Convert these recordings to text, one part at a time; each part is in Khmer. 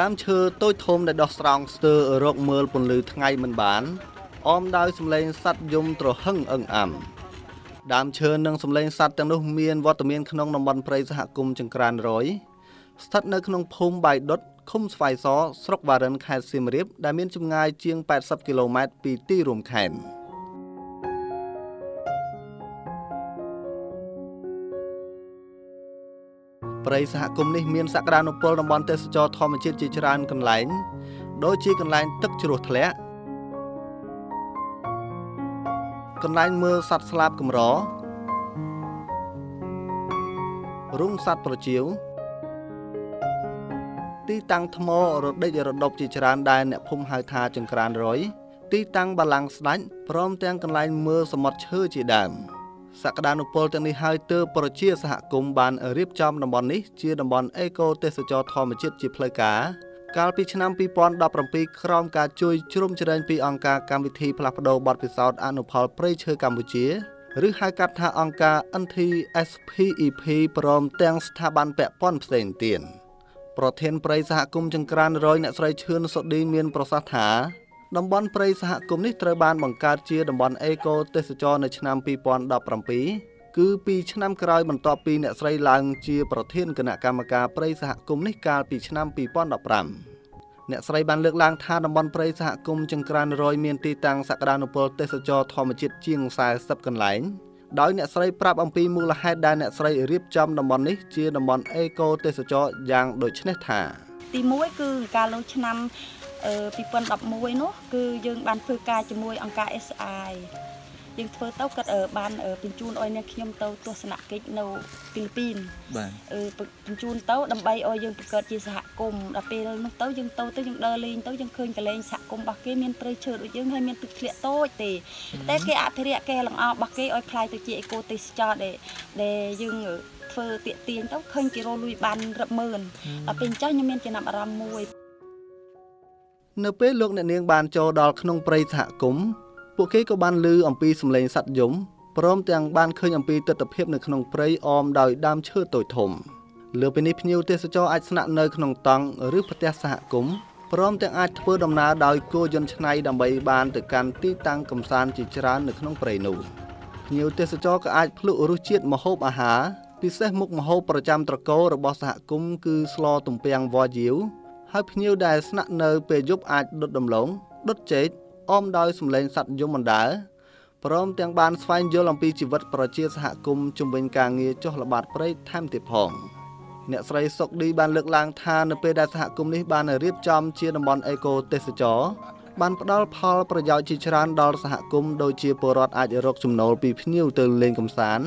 ដើមឈើតូចធំដែលដោះស្រង់ស្ទើររកមើលពន្លឺថ្ងៃមិនបានអមដោយសំឡេងសត្វយំត្រហឹងអឹងអាំដើមឈើនិងសំឡេងសត្វទាំងនោះមានវត្តមានក្នុងតំបន់ព្រៃសហគមន៍ចង្ក្រានរយស្ថិតនៅក្នុងភូមិបាយដុតឃុំស្វាយសស្រុកបារិនខេត្តសៀមរាបដែលមានចម្ងាយជាង80គីឡូម៉ែត្រពីទីរួមខេត្ត។ ព្រៃសហគមន៍នេះមានសក្តានុពលតំបន់ទេសចរធម្មជាតិជាច្រើនកន្លែង ដូចជាកន្លែងទឹកជ្រោះធ្លាក់កន្លែងមើលសត្វស្លាបកម្ររុងសត្វប្រជៀវទីតាំងថ្មរដេចរដប់ជាច្រើនដែលអ្នកភូមិហៅថាចង្ក្រានរយទីតាំងបាឡាំងស្ដាច់ព្រមទាំងកន្លែងមើលសមុទ្រឈើជាដើម សក្តានុពលទាំងនេះហើយទើបប្រជាសហគមន៍បានរៀបចំតំបន់នេះជាតំបន់អេកូទេសចរធម្មជាតិជាផ្លូវការកាលពីឆ្នាំ2017ក្រោមការជួយជ្រោមជ្រែងពីអង្គការកម្មវិធីផ្លាស់ប្តូរបទពិសោធន៍អនុផលព្រៃឈើកម្ពុជាឬហៅកាត់ថាអង្គការ NTSPEP ព្រមទាំងស្ថាប័នពាក់ព័ន្ធផ្សេងទៀតប្រធានព្រៃសហគមន៍ចង្ក្រានរយអ្នកស្រីឈឿនសុឌីមានប្រសាសន៍ថា តំបន់ព្រៃសហគមន៍នេះត្រូវបានបង្កើតជាតំបន់អេកូទេសចរនៅឆ្នាំ2017គឺពីឆ្នាំក្រោយបន្ទាប់ពីអ្នកស្រីឡើងជាប្រធានគណៈកម្មការព្រៃសហគមន៍នេះកាលពីឆ្នាំ2015អ្នកស្រីបានលើកឡើងថាតំបន់ព្រៃសហគមន៍ចង្ក្រានរយមានទីតាំងសក្តានុពលទេសចរធម្មជាតិជាង40កន្លែងដោយអ្នកស្រីប្រាប់អំពីមូលហេតុដែលអ្នកស្រីរៀបចំតំបន់នេះជាតំបន់អេកូទេសចរយ៉ាងដូចនេះថាទី1គឺកាលលើឆ្នាំ 2011នោះគឺយើងបានធ្វើការជាមួយអង្គការ SI យើងធ្វើទៅគាត់បានបញ្ជូនឲ្យអ្នកខ្ញុំទៅទស្សនកិច្ចនៅហ្វីលីពីនបាទអឺបញ្ជូនទៅដើម្បីឲ្យយើងបង្កើតជាសហគមន៍ដល់ពេលនោះទៅយើងទៅទៅយើងដើរលេងទៅយើងឃើញកលែងសហគមន៍របស់គេមានព្រៃឈើដូចយើងហើយមានទឹកធ្លាក់តូចទេតែគេអភិរក្សគេលំអរបស់គេឲ្យคล้ายទៅជាអេកូទេសចរដែលដែលយើងធ្វើតាកទៀងទៅឃើញគេរលួយបានរាប់ម៉ឺនដល់ពេលអញ្ចឹងខ្ញុំមានចំណាប់អារម្មណ៍មួយ នៅពេលលោកអ្នកនាងបានចូលដល់ក្នុងព្រៃសហគមន៍ពួកគេក៏បានឮអំពីសម្លេងសត្វយំព្រមទាំងបានឃើញអំពីទស្សនវិជ្ជានៅក្នុងព្រៃអមដោយដើមឈើតូចធំលើពីនេះភ្ញៀវទេសចរអាចស្នាក់នៅក្នុងតង់ឬផ្ទះសហគមន៍ព្រមទាំងអាចធ្វើដំណើរដោយគោយន្តឆ្នៃដើម្បីបានទៅកាន់ទីតាំងកំសាន្តជាច្រើននៅក្នុងព្រៃនោះភ្ញៀវទេសចរក៏អាចភ្លក់រសជាតិម្ហូបអាហារពិសេសមុខម្ហូបប្រចាំត្រកូលរបស់សហគមន៍គឺស្លទំពាំងវ៉ាយាវ ហើយភ្ញៀវដែលស្នាក់នៅពេលយប់អាចដុតដំឡូងដុតចេកអមដោយសម្លេងសត្វយំបណ្ដើព្រមទាំងបានស្វែងយល់អំពីជីវិតប្រជាសហគមន៍ជំវិញការងារចុះល្បាតព្រៃថែមទៀតផងអ្នកស្រីសុកឌីបានលើកឡើងថានៅពេលដែលសហគមន៍នេះបានរៀបចំជាតំបន់អេកូទេសចរបានផ្ដល់ផលប្រយោជន៍ជាច្រើនដល់សហគមន៍ដូចជាពលរដ្ឋអាចរកចំណូលពីភ្ញៀវទៅលេងកម្សាន្ត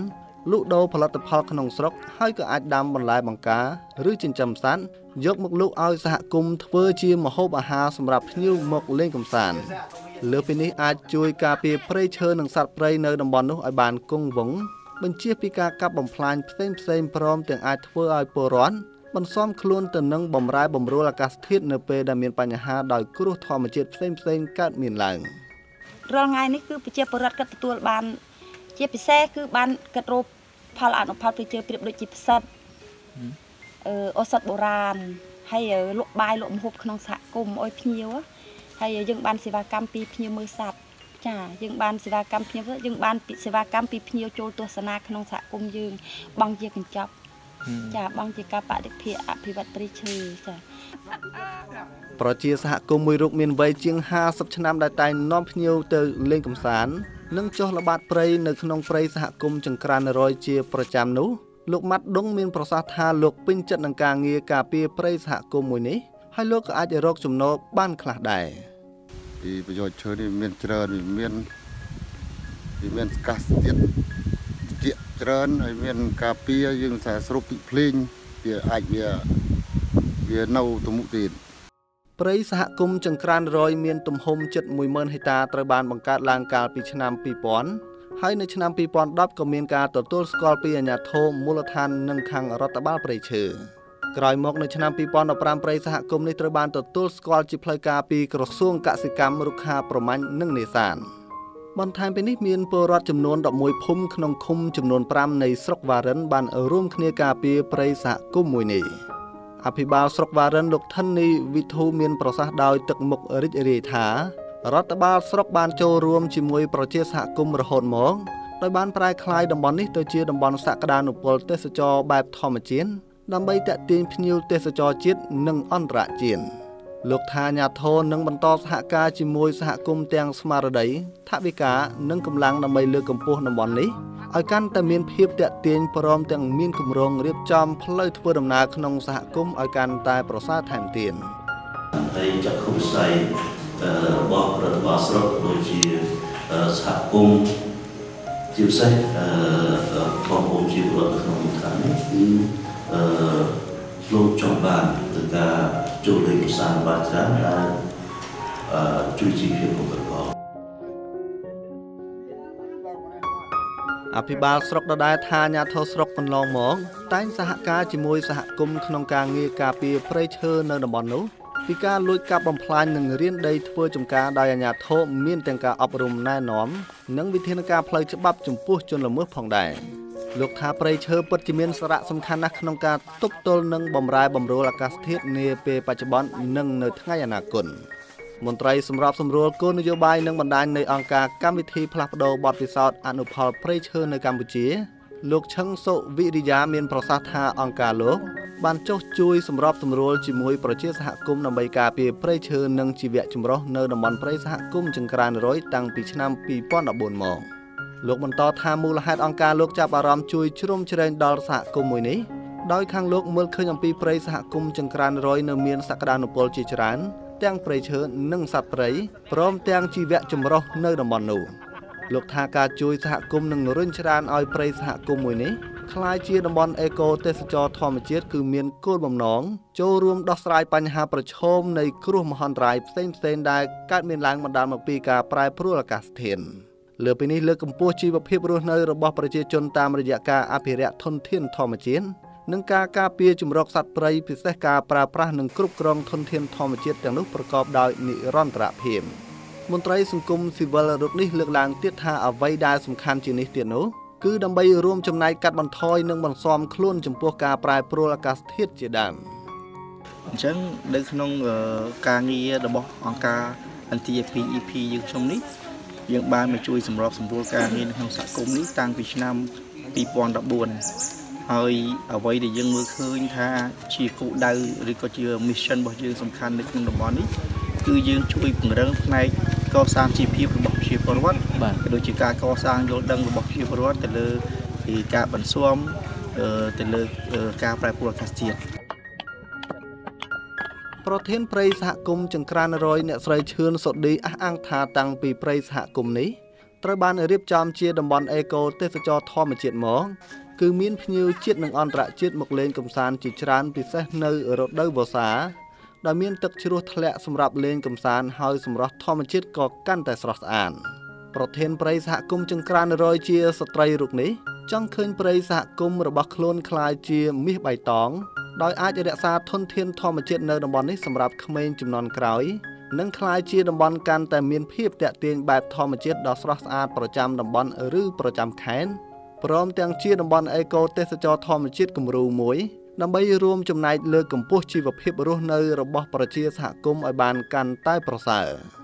លក់ដូរផលិតផលក្នុងស្រុកហើយក៏អាចដាំបន្លែបង្ការ ឬចិញ្ចឹមសត្វ យកមកលក់ឲ្យសហគមន៍ធ្វើជាម្ហូបអាហារសម្រាប់ភ្ញៀវមកលេងកម្សាន្តលើពីនេះអាចជួយការពារព្រៃឈើនិងសត្វព្រៃនៅតំបន់នោះឲ្យបានគង់វង្សបញ្ជាពីការកាប់បំផ្លាញផ្សេងផ្សេងព្រមទាំងអាចធ្វើឲ្យពលរដ្ឋបន្សំខ្លួនទៅនឹងបំរែបំរួលអាកាសធាតុនៅពេលដែលមានបញ្ហាដោយគ្រោះធម្មជាតិផ្សេងផ្សេងកើតមានឡើងរាល់ថ្ងៃនេះគឺប្រជាពលរដ្ឋគាត់ទទួលបាន ជាពិសេសគឺបានគាត់រកផលអនុផលទៅជើប្រៀបដូចជាផ្សិតអឺ ឱសថបុរាណហើយលក់បាយលក់ម្ហូបក្នុងសហគមន៍ឲ្យភ្ញៀវហើយយើងបានសេវាកម្មពីភ្ញៀវមើលសត្វចាយើងបានសេវាកម្មភ្ញៀវយើងបានសេវាកម្មពីភ្ញៀវចូលទស្សនាក្នុងសហគមន៍យើងបងជាកញ្ចប់ចាបងជាការបដិភិអភិវឌ្ឍព្រៃឈើចាប្រជាសហគមន៍មួយរូបមានវ័យជាង50ឆ្នាំដែលតែងនាំភ្ញៀវទៅលេងកម្សាន្តនិងចុះល្បាតព្រៃនៅក្នុងព្រៃសហគមន៍ចង្ក្រានរយជាប្រចាំនោះ លោកម៉ាត់ដុងមានប្រសាសន៍ថាលោកពេញចិត្តនឹងការងារការពារព្រៃសហគមន៍មួយនេះហើយលោកក៏អាចរកចំណូលបានខ្លះដែរពីប្រយោជន៍ឈើនេះមានច្រើនវាមានវាមានកាសទៀតជាច្រើនហើយមានការពារយើងសារស្រូបទឹកភ្លេងវាអាចវាវានៅទៅមុខទៀតព្រៃសហគមន៍ចង្ក្រានរយមានទំហំជិត10000ហិកតាត្រូវបានបង្កើតឡើងកាលពីឆ្នាំ2000 ហើយនៅឆ្នាំ2010ក៏មានការទទួលស្គាល់ពីអាជ្ញាធរមូលដ្ឋាននិងខាងរដ្ឋបាលព្រៃឈើក្រោយមកនៅឆ្នាំ2015ព្រៃសហគមន៍នេះត្រូវបានទទួលស្គាល់ជាផ្លូវការពីក្រសួងកសិកម្មរុក្ខាប្រមាញ់និងនេសាទបន្ថែមពីនេះមានពលរដ្ឋចំនួន11ភូមិក្នុងឃុំចំនួន5នៃស្រុកវ៉ារិនបានរួមគ្នាការពារព្រៃសហគមន៍មួយនេះអភិបាលស្រុកវ៉ារិនលោកថននីវិធូមានប្រសាសន៍ដោយទឹកមុខរីករាយថា រដ្ឋបាលស្រុកបានចូលរួមជាមួយប្រជាសហគមន៍រហូតមកដោយបានប្រែក្លាយតំបន់នេះទៅជាតំបន់សក្តានុពលទេសចរបែបធម្មជាតិដើម្បីតាក់ទាញភ្ញៀវទេសចរជាតិនិងអន្តរជាតិលោកថាអាញាធរនឹងបន្តសហការជាមួយសហគមន៍ទាំងស្មារតីថវិកានិងកម្លាំងដើម្បីលើកកម្ពស់តំបន់នេះឲ្យកាន់តែមានភាពតាក់ទាញព្រមទាំងមានគម្រោងរៀបចំផ្លូវធ្វើដំណើរក្នុងសហគមន៍ឲ្យកាន់តែប្រសើរថែមទៀតហើយចក្ខុវិស័យ របស់រដ្ឋបាលស្រុកដូចជាសហគមន៍ជាពិសេសបងប្អូនជាពលរដ្ឋក្នុងមូលដ្ឋាននេះគឺអឺលោកចង់បានទៅការចូលលេខឧស្សាហកម្មបានច្រើនដែលជួយជីវភាពពលករអភិបាលស្រុកដដែលថាអាញាធរស្រុកកន្លងមកតែងសហការជាមួយសហគមន៍ក្នុងការងារការពារព្រៃឈើនៅតំបន់នោះ ពីការលួចកាប់បំផ្លាញនិងរានដីធ្វើចំការដោយអាជ្ញាធរមានទាំងការអប់រំណែនាំនិងវិធានការផ្លូវច្បាប់ចំពោះជនល្មើសផងដែរលោកថាព្រៃឈើពិតជាមានសារៈសំខាន់ណាស់ក្នុងការទប់ទល់និងបំរែបំរួលអាកាសធាតុនាពេលបច្ចុប្បន្ននិងនៅថ្ងៃអនាគតមន្ត្រីសម្របសម្រួលគោលនយោបាយនិងបណ្ដាញនៃអង្គការកម្មវិធីផ្លាស់ប្ដូរបទពិសោធន៍អនុផលព្រៃឈើនៅកម្ពុជា លោកឈឹងសុវិរិយាមានប្រសាសន៍ថាអង្គការលោក បានចុះជួយសម្របសម្រួលជាមួយប្រជាសហគមន៍ដើម្បីការពារព្រៃឈើនិងជីវៈចម្រុះនៅតំបន់ព្រៃសហគមន៍ចង្ក្រានរយតាំងពីឆ្នាំ2014មកលោកបន្តថាមូលហេតុអង្គការលោកចាប់អារម្មណ៍ជួយជ្រោមជ្រែងដល់សហគមន៍មួយនេះដោយខាងលោកមើលឃើញអំពីព្រៃសហគមន៍ចង្ក្រានរយនៅមានសក្តានុពលជាច្រើនទាំងព្រៃឈើនិងសត្វព្រៃព្រមទាំងជីវៈចម្រុះនៅតំបន់នោះលោកថាការជួយសហគមន៍នឹងរុញច្រានឲ្យព្រៃសហគមន៍មួយនេះ ក្លាយជាតំបន់អេកូទេសចរធម្មជាតិគឺមានគោលបំណងចូលរួមដោះស្រាយបញ្ហាប្រឈមនៃគ្រោះមហន្តរាយផ្សេងៗដែលកើតមានឡើងបណ្ដាលមកពីការប្រែប្រួលអាកាសធាតុលើពីនេះលើកកម្ពស់ជីវភាពរស់នៅរបស់ប្រជាជនតាមរយៈការអភិរក្សធនធានធម្មជាតិនិងការការពារជំរកសត្វព្រៃពិសេសការប្រើប្រាស់និងគ្រប់គ្រងធនធានធម្មជាតិទាំងនោះប្រកបដោយនិរន្តរភាពមន្ត្រីសង្គមស៊ីវិលរូបនេះលើកឡើងទៀតថាអ្វីដែលសំខាន់ជាងនេះទៀតនោះ គឺដើម្បីរួមចំណែកកាត់បន្ថយនិងបន្ស៊ាំខ្លួនចំពោះការប្រែប្រួលអាកាសធាតុជាដើមអញ្ចឹងនៅក្នុងការងាររបស់អង្គការ NTP EP យើងខ្ញុំនេះយើងបានមកជួយសម្របសម្រួលការងារនៅក្នុងសហគមន៍នេះតាំងពីឆ្នាំ2014ហើយអ្វីដែលយើងមើលឃើញថាជាគោលដៅឬក៏ជា mission របស់យើងសំខាន់នៅក្នុងតំបន់នេះគឺយើងជួយពង្រឹងផ្នែកកសាងជីវភាពរបស់ប្រជា ពលរដ្ឋបាទក៏ដូចជាការកសាងយល់ដឹងរបស់ប្រជាពលរដ្ឋទៅលើពីការបន្ស៊ាំទៅលើការប្រែប្រួលអាកាសធាតុប្រធានព្រៃសហគមន៍ចង្ក្រានរយអ្នកស្រីឈឿនសុឌីអះអាងថាតាំងពីព្រៃសហគមន៍នេះត្រូវបានរៀបចំជាតំបន់អេកូទេសចរធម្មជាតិមកគឺមានភ្ញៀវជាតិនិងអន្តរជាតិមកលេងកម្សាន្តជាច្រើនពិសេសនៅរដូវវស្សាដែលមានទឹកជ្រោះធ្លាក់សម្រាប់លេងកម្សាន្តហើយសម្រស់ធម្មជាតិក៏កាន់តែស្រស់ស្អាត ប្រធានព្រៃសហគមន៍ចង្ក្រានរយជាស្ត្រីរូបនេះចង់ឃើញព្រៃសហគមន៍របស់ខ្លួនคล้ายជាមាសបៃតងដោយអាចរក្សាធនធានធម្មជាតិនៅតំបន់នេះសម្រាប់ក្មេងចំនួនក្រោយនិងคล้ายជាតំបន់កាន់តែមានភាពតាក់ទាញបែបធម្មជាតិដ៏ស្រស់ស្អាតប្រចាំតំបន់ឬប្រចាំខេត្តព្រមទាំងជាតំបន់អេកូទេសចរធម្មជាតិគំរូមួយដើម្បីរួមចំណែកលើកកម្ពស់ជីវភាពរស់នៅរបស់ប្រជាសហគមន៍ឲ្យបានកាន់តែប្រសើរ។